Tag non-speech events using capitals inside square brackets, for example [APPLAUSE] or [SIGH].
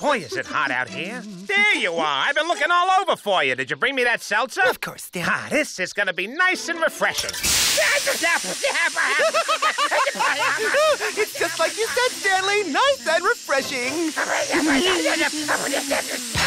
Boy, is it hot out here. There you are. I've been looking all over for you. Did you bring me that seltzer? Of course, Stanley. Ah, this is going to be nice and refreshing. it's just like you said, Stanley. Nice and refreshing. [LAUGHS]